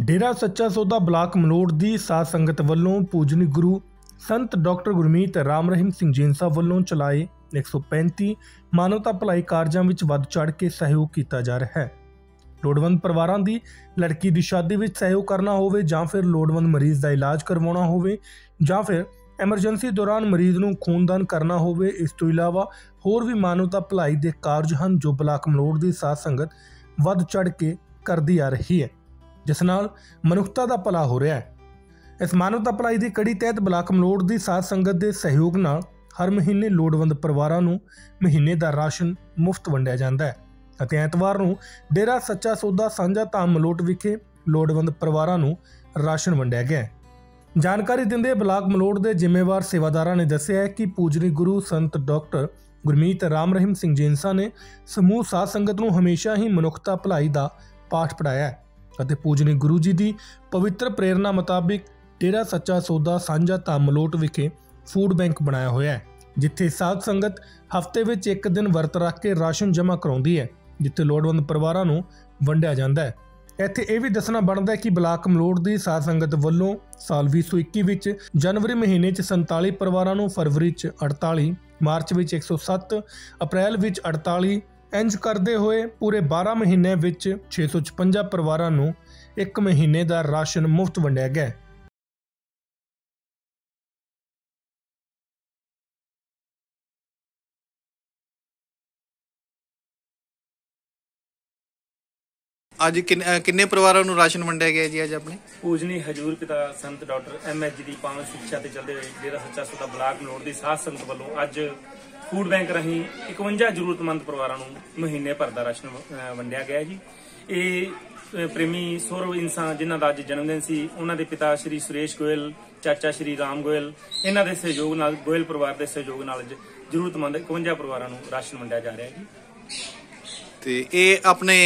Dera Sacha Sauda block Malaud ਦੀ ਸਾਧ ਸੰਗਤ ਵੱਲੋਂ ਪੂਜਨੀ ਗੁਰੂ ਸੰਤ ਡਾਕਟਰ ਗੁਰਮੀਤ ਰਾਮ ਰਹੀਮ ਸਿੰਘ ਜੀਂਸਾ ਵੱਲੋਂ ਚਲਾਏ 135 ਮਾਨਵਤਾ ਭਲਾਈ ਕਾਰਜਾਂ ਵਿੱਚ ਵੱਧ ਚੜ੍ਹ ਕੇ ਸਹਿਯੋਗ ਕੀਤਾ ਜਾ ਰਿਹਾ ਹੈ। ਲੋੜਵੰਦ ਪਰਿਵਾਰਾਂ ਦੀ ਲੜਕੀ ਦੀ ਸ਼ਾਦੀ ਵਿੱਚ ਸਹਿਯੋਗ ਕਰਨਾ ਹੋਵੇ ਜਾਂ ਫਿਰ ਲੋੜਵੰਦ ਮਰੀਜ਼ ਦਾ ਇਲਾਜ ਕਰਵਾਉਣਾ ਹੋਵੇ ਜਾਂ ਫਿਰ ਐਮਰਜੈਂਸੀ ਦੌਰਾਨ ਮਰੀਜ਼ ਨੂੰ ਖੂਨਦਾਨ ਕਰਨਾ ਹੋਵੇ, ਇਸ ਤੋਂ ਇਲਾਵਾ ਹੋਰ ਵੀ ਮਾਨਵਤਾ ਭਲਾਈ ਦੇ ਕਾਰਜ ਹਨ ਜੋ ਬਲਾਕ ਮਲੋੜ ਦੀ ਸਾਧ ਸੰਗਤ ਵੱਧ ਚੜ੍ਹ ਕੇ ਕਰਦੀ ਆ ਰਹੀ ਹੈ। ਜਿਸ ਨਾਲ ਮਨੁੱਖਤਾ ਦਾ ਭਲਾ ਹੋ ਰਿਹਾ ਹੈ। ਇਸ ਮਾਨਵਤਾ ਭਲਾਈ ਦੀ ਕੜੀ ਤਹਿਤ ਬਲਾਕ ਮਲੋੜ ਦੀ ਸਾਧ ਸੰਗਤ ਦੇ ਸਹਿਯੋਗ ਨਾਲ ਹਰ ਮਹੀਨੇ ਲੋੜਵੰਦ ਪਰਿਵਾਰਾਂ ਨੂੰ ਮਹੀਨੇ ਦਾ ਰਾਸ਼ਨ ਮੁਫਤ ਵੰਡਿਆ ਜਾਂਦਾ ਹੈ ਅਤੇ ਐਤਵਾਰ ਨੂੰ ਡੇਰਾ ਸੱਚਾ ਸੌਦਾ ਸਾਂਝਾ ਧਾਮ ਮਲੋਟ ਵਿਖੇ ਲੋੜਵੰਦ ਪਰਿਵਾਰਾਂ ਨੂੰ ਰਾਸ਼ਨ ਵੰਡਿਆ ਗਿਆ ਹੈ। ਜਾਣਕਾਰੀ ਦਿੰਦੇ ਬਲਾਕ ਮਲੋੜ ਦੇ ਜ਼ਿੰਮੇਵਾਰ ਸੇਵਾਦਾਰਾਂ ਨੇ ਦੱਸਿਆ ਹੈ ਕਿ ਪੂਜਨੀ ਗੁਰੂ ਸੰਤ ਡਾਕਟਰ ਗੁਰਮੀਤ ਰਾਮ ਰਹੀਮ ਸਿੰਘ ਜੀਂਸਾ ਨੇ ਸਮੂਹ ਸਾਧ ਸੰਗਤ ਨੂੰ ਹਮੇਸ਼ਾ ਹੀ ਮਨੁੱਖਤਾ ਭਲਾਈ ਦਾ ਪਾਠ ਪੜਾਇਆ ਹੈ। ਅਤੇ ਪੂਜਨੀ ਗੁਰੂ ਜੀ ਦੀ ਪਵਿੱਤਰ ਪ੍ਰੇਰਣਾ ਮੁਤਾਬਿਕ ਡੇਰਾ ਸੱਚਾ ਸੌਦਾ ਸਾਂਝਾ ਧਾਮ ਮਲੋਟ ਵਿਖੇ ਫੂਡ ਬੈਂਕ ਬਣਾਇਆ ਹੋਇਆ ਹੈ, ਜਿੱਥੇ ਸਾਧ ਸੰਗਤ ਹਫ਼ਤੇ ਵਿੱਚ ਇੱਕ ਦਿਨ ਵਰਤ ਰੱਖ ਕੇ ਰਾਸ਼ਨ ਜਮ੍ਹਾਂ ਕਰਾਉਂਦੀ ਹੈ, ਜਿੱਥੇ ਲੋੜਵੰਦ ਪਰਿਵਾਰਾਂ ਨੂੰ ਵੰਡਿਆ ਜਾਂਦਾ ਹੈ। ਇੱਥੇ ਇਹ ਵੀ ਦੱਸਣਾ ਬਣਦਾ ਹੈ ਕਿ ਬਲਾਕ ਮਲੋੜ ਦੀ ਸਾਧ ਸੰਗਤ ਵੱਲੋਂ ਸਾਲ 2021 ਵਿੱਚ ਜਨਵਰੀ ਮਹੀਨੇ 'ਚ 47 ਪਰਿਵਾਰਾਂ ਨੂੰ ਫਰਵਰੀ 'ਚ 48 ਮਾਰਚ ਵਿੱਚ 107 ਅਪ੍ਰੈਲ ਵਿੱਚ 48 ਇੰਜ ਕਰਦੇ ਹੋਏ ਪੂਰੇ 12 ਮਹੀਨਿਆਂ ਵਿੱਚ 656 ਪਰਿਵਾਰਾਂ ਨੂੰ ਇੱਕ ਮਹੀਨੇ ਦਾ ਰਾਸ਼ਨ ਮੁਫਤ ਵੰਡਿਆ ਗਿਆ। ਅੱਜ ਕਿੰਨੇ ਪਰਿਵਾਰਾਂ ਨੂੰ ਰਾਸ਼ਨ ਵੰਡਿਆ ਗਿਆ ਜੀ ਅੱਜ ਆਪਣੇ ਪੂਜਨੀ ਹਜੂਰ ਪਿਤਾ ਸੰਤ ਡਾਕਟਰ ਐਮ ਐਚ ਦੀ ਪਾਵਨ ਸਿੱਖਿਆ ਤੇ ਚੱਲਦੇ ਹੋਏ ਡੇਰਾ ਸੱਚਾ ਸੌਦਾ ਬਲਾਕ ਮਲੋੜ ਦੀ ਸਾਧ ਸੰਗਤ ਵੱਲੋਂ ਅੱਜ ਫੂਡ ਬੈਂਕ ਰਾਹੀਂ 51 ਜ਼ਰੂਰਤਮੰਦ ਪਰਿਵਾਰਾਂ ਨੂੰ ਮਹੀਨੇ ਭਰ ਦਾ ਰਾਸ਼ਨ ਵੰਡਿਆ ਗਿਆ ਜੀ। ਇਹ ਪ੍ਰੇਮੀ ਸੌਰਵ ਇਨਸਾਨ ਜਿਨ੍ਹਾਂ ਦਾ ਅੱਜ ਜਨਮ ਦਿਨ ਸੀ, ਉਹਨਾਂ ਦੇ ਪਿਤਾ ਸ਼੍ਰੀ ਸੁਰੇਸ਼ ਗੋਇਲ, ਚਾਚਾ ਸ਼੍ਰੀ ਰਾਮ ਗੋਇਲ, ਇਹਨਾਂ ਦੇ ਸਹਿਯੋਗ ਨਾਲ, ਗੋਇਲ ਪਰਿਵਾਰ ਦੇ ਸਹਿਯੋਗ ਨਾਲ ਜ਼ਰੂਰਤਮੰਦ 51 ਪਰਿਵਾਰਾਂ ਨੂੰ ਰਾਸ਼ਨ ਵੰਡਿਆ ਜਾ ਰਿਹਾ ਹੈ ਜੀ। ਤੇ ਇਹ ਆਪਣੇ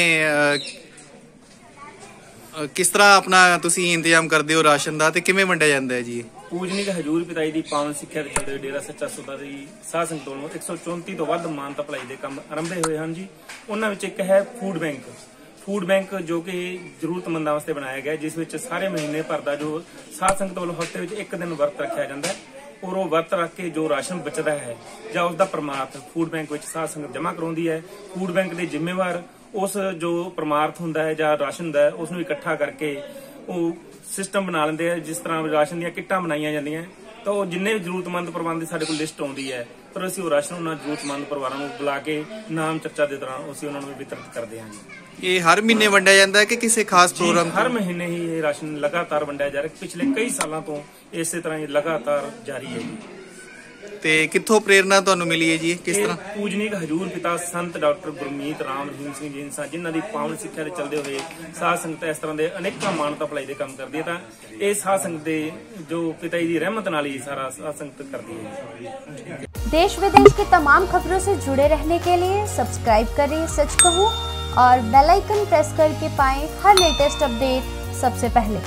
ਕਿਸ ਤਰ੍ਹਾਂ ਆਪਣਾ ਤੁਸੀਂ ਇੰਤਜ਼ਾਮ ਕਰਦੇ ਹੋ ਰਾਸ਼ਨ ਦਾ ਤੇ ਕਿਵੇਂ ਵੰਡਿਆ ਜਾਂਦਾ ਹੈ ਜੀ ਪੂਜਨੀਕ ਹਜੂਰ ਪਿਤਾਈ ਦੀ ਪਾਵਨ ਸਿੱਖਿਆ ਦੇ ਚੱਲਦੇ ਡੇਰਾ ਸੱਚਾ ਸੌਦਾ ਦੀ ਸਾਧ ਸੰਗਤ ਵੱਲੋਂ 134 ਤੋਂ ਵੱਧ ਮਾਨਤਾ ਭਲਾਈ ਦੇ ਕੰਮ ਆਰੰਭੇ ਹੋਏ ਹਨ ਜੀ। ਉਹਨਾਂ ਵਿੱਚ ਇੱਕ ਹੈ ਫੂਡ ਬੈਂਕ ਫੂਡ ਬੈਂਕ ਜੋ ਕਿ ਜ਼ਰੂਰਤਮੰਦਾਂ ਵਾਸਤੇ ਬਣਾਇਆ ਗਿਆ ਜਿਸ ਵਿੱਚ ਸਾਰੇ ਮਹੀਨੇ ਭਰ ਦਾ ਜੋ ਸਾਧ ਸੰਗਤ ਵੱਲੋਂ ਹਫ਼ਤੇ ਵਿੱਚ ਇੱਕ ਦਿਨ ਵਰਤ ਰੱਖਿਆ ਜਾਂਦਾ ਹੈ ਔਰ ਉਹ ਵਰਤ ਰੱਖ ਕੇ ਜੋ ਰਾਸ਼ਨ ਬਚਦਾ ਹੈ ਜਾਂ ਉਸ ਦਾ ਪ੍ਰਮਾਰਥ ਫੂਡ ਬੈਂਕ ਵਿੱਚ ਸਾਧ ਸੰਗਤ ਜਮ੍ਹਾਂ ਕਰਾਉਂਦੀ ਹੈ। ਫੂਡ ਬੈਂਕ ਦੇ ਜ਼ਿੰਮੇਵਾਰ ਉਸ ਜੋ ਪ੍ਰਮਾਰਥ ਹੁੰਦਾ ਹੈ ਜਾਂ ਰਾਸ਼ਨ ਹੈ ਉਸ ਨੂੰ ਇਕੱਠਾ ਕਰਕੇ ਉਹ ਸਿਸਟਮ ਬਣਾ ਲੈਂਦੇ ਆ ਜਿਸ ਤਰ੍ਹਾਂ ਰਾਸ਼ਨ ਦੀਆਂ ਕਿੱਟਾਂ ਬਣਾਈਆਂ ਜਾਂਦੀਆਂ ਤਾਂ ਉਹ ਜਿੰਨੇ ਵੀ ਜ਼ਰੂਰਤਮੰਦ ਪਰਿਵਾਰਾਂ ਦੀ ਸਾਡੇ ਕੋਲ ਲਿਸਟ ਆਉਂਦੀ ਹੈ ਪਰ ਅਸੀਂ ਉਹ ਰਾਸ਼ਨ ਉਹਨਾਂ ਜ਼ਰੂਰਤਮੰਦ ਪਰਿਵਾਰਾਂ ਨੂੰ ਬੁਲਾ ਕੇ ਨਾਮ ਚਰਚਾ ਦੇ ਦੌਰਾਨ ਅਸੀਂ ਉਹਨਾਂ ਨੂੰ ਵਿਤਰਿਤ ਕਰਦੇ ਹਾਂ ਜੀ। ਇਹ ਹਰ ਮਹੀਨੇ ਵੰਡਿਆ ਜਾਂਦਾ ਹੈ ਕਿ ਕਿਸੇ ਖਾਸ ਪ੍ਰੋਗਰਾਮ ਹਰ ਮਹੀਨੇ ਹੀ ਇਹ ਰਾਸ਼ਨ ਲਗਾਤਾਰ ਵੰਡਿਆ ਜਾ ਰਿਹਾ ਪਿਛਲੇ ਕਈ ਸਾਲਾਂ ਤੋਂ ਇਸੇ ਤਰ੍ਹਾਂ ਇਹ ਲਗਾਤਾਰ ਜਾਰੀ ਹੈ ਜੀ। ਤੇ ਕਿੱਥੋਂ ਪ੍ਰੇਰਣਾ ਤੁਹਾਨੂੰ ਮਿਲੀ ਹੈ ਜੀ ਇਹ? ਕਿਸ ਇਹ ਤਰ੍ਹਾਂ ਪੂਜਨੀਕ ਹਜੂਰ ਪਿਤਾ ਸੰਤ ਡਾਕਟਰ ਗੁਰਮੀਤ ਰਾਮ ਰਹੀਮ ਸਿੰਘ ਜੀ ਇਨਸਾਨ ਜਿਨ੍ਹਾਂ ਦੀ ਪਾਵਨ ਸਿੱਖਿਆ ਦੇ ਚੱਲਦੇ ਹੋਏ ਸਾਧ ਸੰਗਤ ਇਸ ਤਰ੍ਹਾਂ ਦੇ ਅਨੇਕਾਂ ਮਾਨਤਾ ਭਲਾਈ ਦੇ ਕੰਮ ਕਰਦੀ ਹੈ ਤਾਂ ਇਹ ਸਾਧ ਸੰਗਤ ਦੇ ਜੋ ਪਿਤਾ ਜੀ ਦੀ ਰਹਿਮਤ ਨਾਲ ਹੀ ਸਾਰਾ ਸਾਧ ਸੰਗਤ ਕਰਦੀ ਹੈ देश विदेश की तमाम खबरों से जुड़े रहने के लिए सब्सक्राइब करें सच कहूँ और बेल आइकन प्रेस करके पाएं हर लेटेस्ट अपडेट सबसे पहले